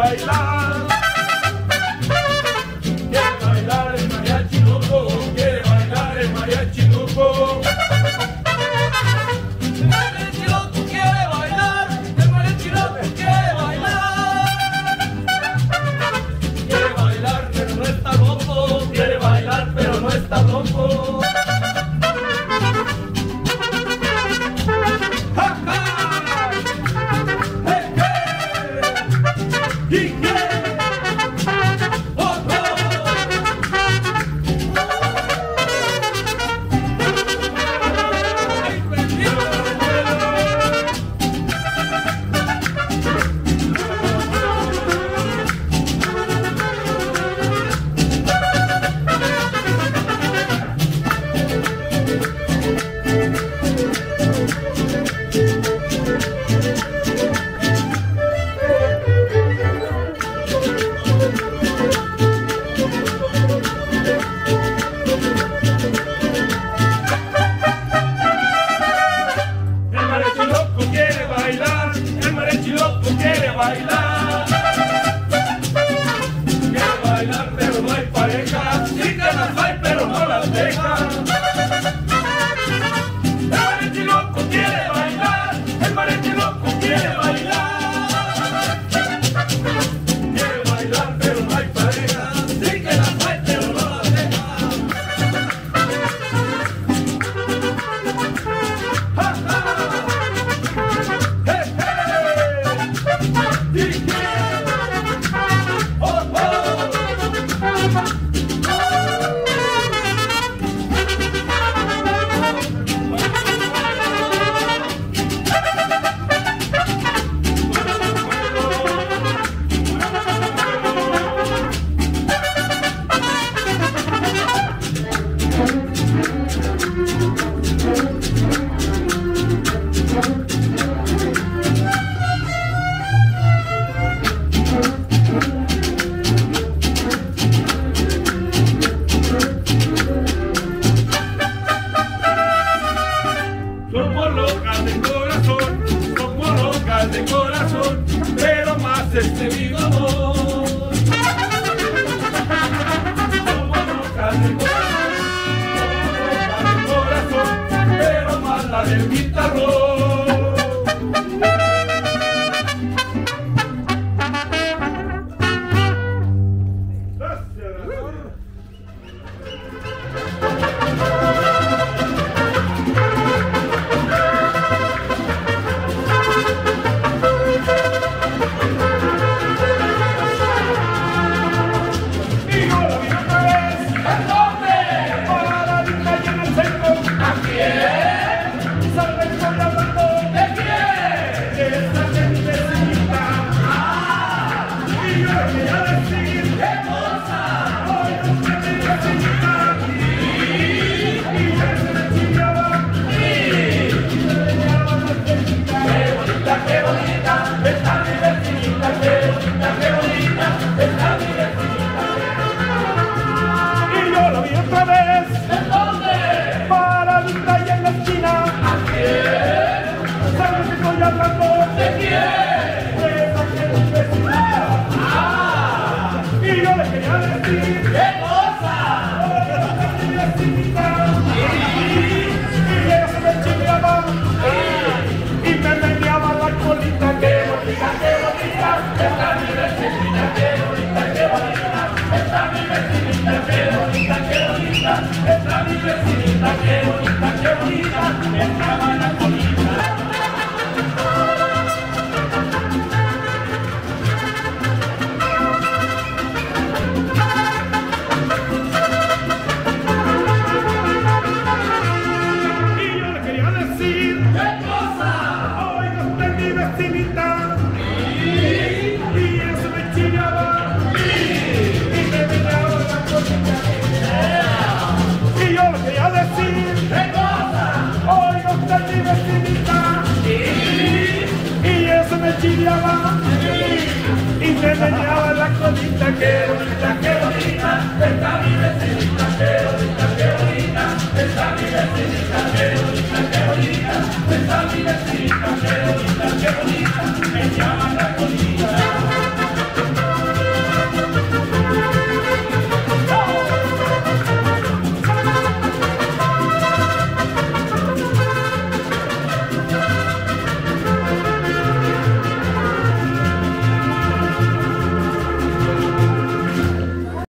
回来 este vivo amor. Como no cae corazón, como no cae corazón, pero más la del guitarrón. Está mi vecinita, qué bonita, qué bonita, está qué bonita, qué bonita está mi vecina.